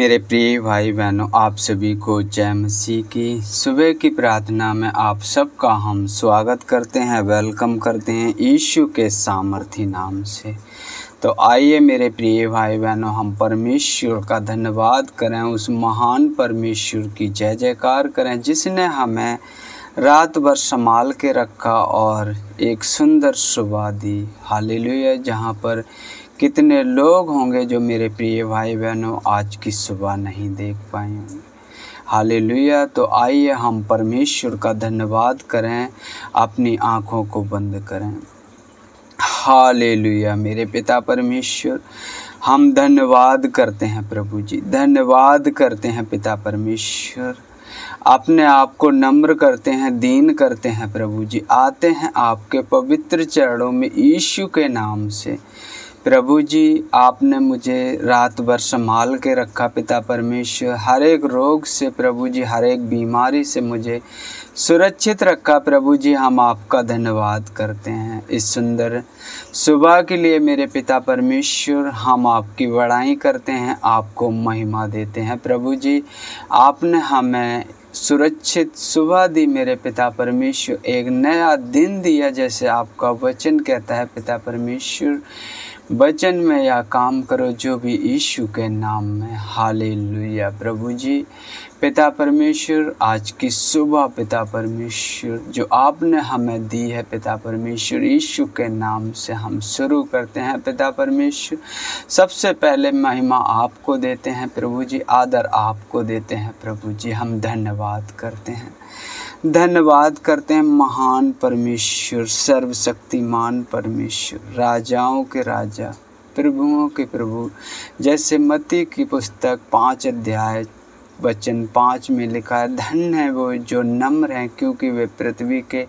मेरे प्रिय भाई बहनों आप सभी को जय मसीह की सुबह की प्रार्थना में आप सबका हम स्वागत करते हैं, वेलकम करते हैं यीशु के सामर्थ्य नाम से। तो आइए मेरे प्रिय भाई बहनों हम परमेश्वर का धन्यवाद करें, उस महान परमेश्वर की जय जयकार करें, जिसने हमें रात भर संभाल के रखा और एक सुंदर सुबह दी। हालेलुया, जहाँ पर कितने लोग होंगे जो मेरे प्रिय भाई बहनों आज की सुबह नहीं देख पाए होंगे? हालेलुया। तो आइए हम परमेश्वर का धन्यवाद करें, अपनी आँखों को बंद करें। हालेलुया। मेरे पिता परमेश्वर, हम धन्यवाद करते हैं प्रभु जी। धन्यवाद करते हैं पिता परमेश्वर। अपने आप को नम्र करते हैं, दीन करते हैं प्रभु जी। आते हैं आपके पवित्र चरणों में यीशु के नाम से। प्रभु जी आपने मुझे रात भर संभाल के रखा पिता परमेश्वर। हर एक रोग से प्रभु जी हर एक बीमारी से मुझे सुरक्षित रखा। प्रभु जी हम आपका धन्यवाद करते हैं। इस सुंदर सुबह के लिए मेरे पिता परमेश्वर, हम आपकी बड़ाई करते हैं, आपको महिमा देते हैं। प्रभु जी आपने हमें सुरक्षित सुबह दी मेरे पिता परमेश्वर। एक नया दिन दिया जैसे आपका वचन कहता है, पिता परमेश्वर। वचन में या काम करो जो भी यीशु के नाम में। हाले प्रभु जी। पिता परमेश्वर, आज की सुबह पिता परमेश्वर, जो आपने हमें दी है पिता परमेश्वर, यीशु के नाम से हम शुरू करते हैं पिता परमेश्वर। सबसे पहले महिमा आपको देते हैं, प्रभु जी, आदर आपको देते हैं, प्रभु जी, हम धन्यवाद करते हैं। धन्यवाद करते हैं महान परमेश्वर, सर्वशक्तिमान परमेश्वर, राजाओं के राजा, प्रभुओं के प्रभु। जैसे मती की पुस्तक पाँच अध्याय वचन पाँच में लिखा है धन है वो जो नम्र हैं, क्योंकि वे पृथ्वी के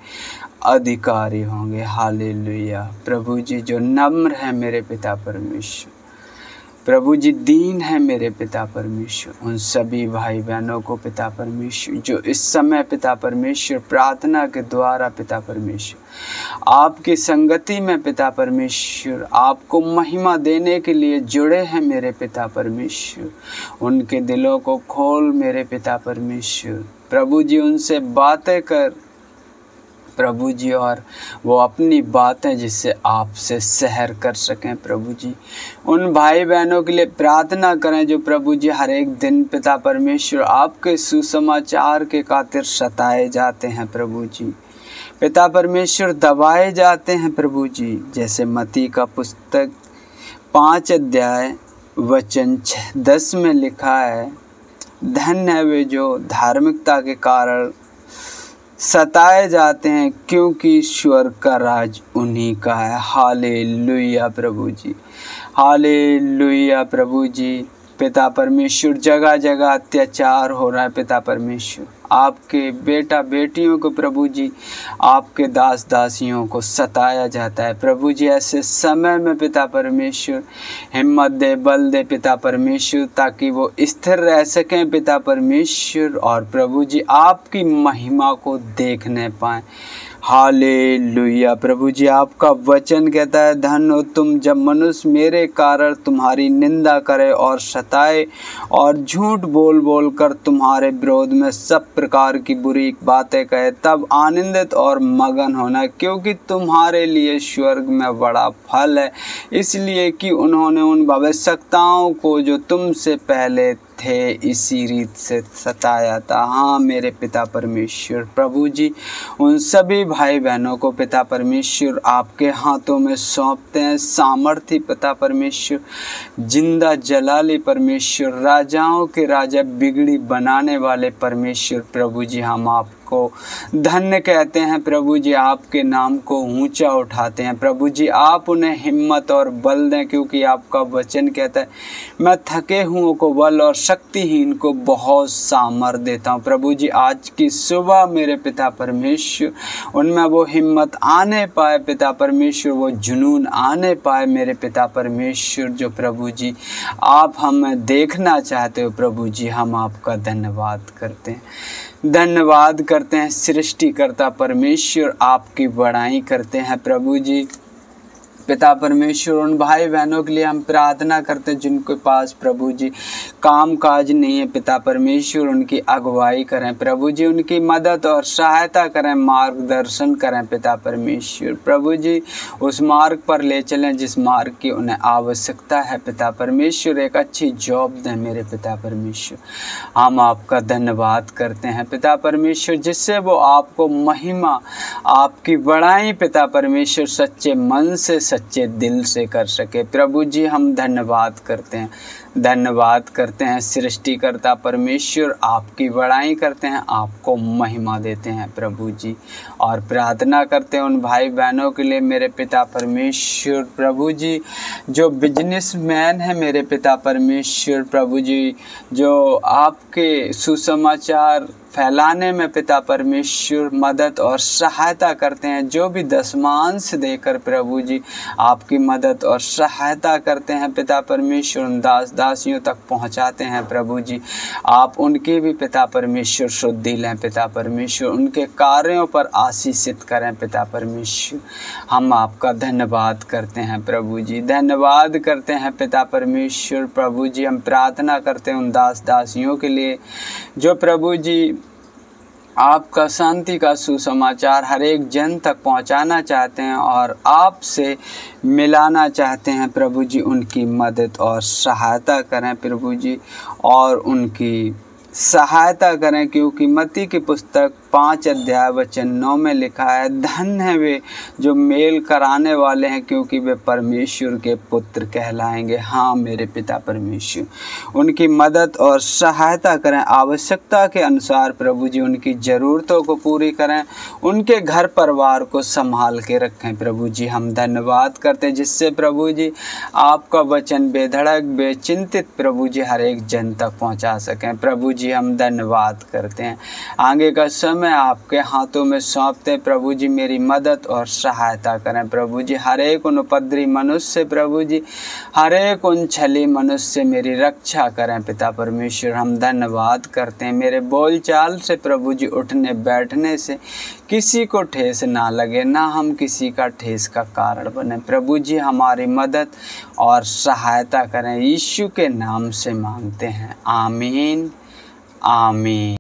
अधिकारी होंगे। हाल प्रभु जी, जो नम्र हैं मेरे पिता परमेश्वर। प्रभु जी, दीन है मेरे पिता परमेश्वर। उन सभी भाई बहनों को पिता परमेश्वर, जो इस समय पिता परमेश्वर, प्रार्थना के द्वारा पिता परमेश्वर। आपकी संगति में पिता परमेश्वर, आपको महिमा देने के लिए जुड़े हैं मेरे पिता परमेश्वर। उनके दिलों को खोल मेरे पिता परमेश्वर। प्रभु जी, उनसे बातें कर प्रभु जी, और वो अपनी बातें जिससे आपसे सहर कर सकें, प्रभु जी। उन भाई बहनों के लिए प्रार्थना करें जो प्रभु जी हर एक दिन पिता परमेश्वर आपके सुसमाचार के खातिर सताए जाते हैं, प्रभु जी। पिता परमेश्वर दबाए जाते हैं, प्रभु जी, जैसे मती का पुस्तक पाँच अध्याय वचन छः दस में लिखा है धन है वे जो धार्मिकता के कारण सताए जाते हैं क्योंकि स्वर्ग का राज उन्हीं का है। हाले लुया प्रभु जी। हाले लुया प्रभु जी। पिता परमेश्वर जगह जगह अत्याचार हो रहा है पिता परमेश्वर। आपके बेटा बेटियों को प्रभु जी, आपके दास दासियों को सताया जाता है। प्रभु जी, ऐसे समय में पिता परमेश्वर, हिम्मत दे, बल दे पिता परमेश्वर, ताकि वो स्थिर रह सकें पिता परमेश्वर और प्रभु जी, आपकी महिमा को देखने पाएँ। हाले लुया प्रभु जी, आपका वचन कहता है, धन हो तुम जब मनुष्य मेरे कारण तुम्हारी निंदा करे और सताए और झूठ बोल बोल कर तुम्हारे विरोध में सब प्रकार की बुरी बातें कहे, तब आनंदित और मगन होना, क्योंकि तुम्हारे लिए स्वर्ग में बड़ा फल है। इसलिए कि उन्होंने उन भविष्यताओं को जो तुमसे पहले थे, इसी रीत से सताया था। हाँ मेरे पिता परमेश्वर, प्रभु जी, उन सभी भाई बहनों को पिता परमेश्वर आपके हाथों में सौंपते हैं। सामर्थ्य पिता परमेश्वर, ज़िंदा जलाली परमेश्वर, राजाओं के राजा बिगड़ी बनाने वाले परमेश्वर, प्रभु जी, हम आप को धन्य कहते हैं प्रभु जी, आपके नाम को ऊँचा उठाते हैं। प्रभु जी, आप उन्हें हिम्मत और बल दें, क्योंकि आपका वचन कहता है, मैं थके हुओं को बल और शक्तिहीन को बहुत सामर देता हूँ। प्रभु जी, आज की सुबह मेरे पिता परमेश्वर, उनमें वो हिम्मत आने पाए पिता परमेश्वर, वो जुनून आने पाए मेरे पिता परमेश्वर, जो प्रभु जी, आप हमें देखना चाहते हो प्रभु जी, हम आपका धन्यवाद करते हैं। धन्यवाद करते हैं सृष्टिकर्ता परमेश्वर आपकी बड़ाई करते हैं प्रभु जी। पिता परमेश्वर, उन भाई बहनों के लिए हम प्रार्थना करते हैं, जिनके पास प्रभु जी काम काज नहीं है। पिता परमेश्वर, उनकी अगुवाई करें। प्रभु जी, उनकी मदद और सहायता करें, मार्गदर्शन करें। पिता परमेश्वर, प्रभु जी, उस मार्ग पर ले चलें, जिस मार्ग की उन्हें आवश्यकता है। पिता परमेश्वर, एक अच्छी जॉब दें मेरे पिता परमेश्वर। हम आपका धन्यवाद करते हैं, पिता परमेश्वर, जिससे वो आपको महिमा, आपकी बड़ाई, पिता परमेश्वर, सच्चे मन से सच्चे दिल से कर सके। प्रभु जी हम धन्यवाद करते हैं। धन्यवाद करते हैं, सृष्टिकर्ता परमेश्वर, आपकी बड़ाई करते हैं, आपको महिमा देते हैं प्रभु जी। और प्रार्थना करते हैं उन भाई बहनों के लिए, मेरे पिता परमेश्वर प्रभु जी, जो बिजनेसमैन है मेरे पिता परमेश्वर प्रभु जी, जो आपके सुसमाचार फैलाने में पिता परमेश्वर मदद और सहायता करते हैं, जो भी दसमांश देकर प्रभु जी, आपकी मदद और सहायता करते हैं पिता परमेश्वर दास दासियों तक पहुंचाते हैं प्रभु जी। आप उनके भी पिता परमेश्वर, शुद्धि हैं पिता परमेश्वर। उनके कार्यों पर आशीषित करें पिता परमेश्वर। हम आपका धन्यवाद करते हैं प्रभु जी। धन्यवाद करते हैं पिता परमेश्वर। प्रभु जी, हम प्रार्थना करते हैं उन दास दासियों के लिए जो प्रभु जी आपका शांति का सुसमाचार हर एक जन तक पहुंचाना चाहते हैं और आपसे मिलाना चाहते हैं प्रभु जी उनकी मदद और सहायता करें प्रभु जी और उनकी सहायता करें, क्योंकि मती की पुस्तक पाँच अध्याय वचन नौ में लिखा है धन है वे जो मेल कराने वाले हैं, क्योंकि वे परमेश्वर के पुत्र कहलाएँगे। हाँ मेरे पिता परमेश्वर, उनकी मदद और सहायता करें। आवश्यकता के अनुसार प्रभु जी, उनकी ज़रूरतों को पूरी करें। उनके घर परिवार को संभाल के रखें। प्रभु जी, हम धन्यवाद करते जिससे प्रभु जी, आपका वचन बेधड़क, बेचिंतित प्रभु जी, हर एक जन तक पहुँचा सकें। प्रभु जी, हम धन्यवाद करते हैं। आगे का समय मैं आपके हाथों में सौंपते प्रभु जी मेरी मदद और सहायता करें। प्रभु जी, हर एक उन मनुष्य, प्रभु जी, हर एक उन छली मनुष्य मेरी रक्षा करें। पिता परमेश्वर, हम धन्यवाद करते हैं। मेरे बोल चाल से प्रभु जी, उठने बैठने से किसी को ठेस ना लगे, ना हम किसी का ठेस का कारण बने। प्रभु जी, हमारी मदद और सहायता करें। यीशु के नाम से मांगते हैं। आमीन आमीन।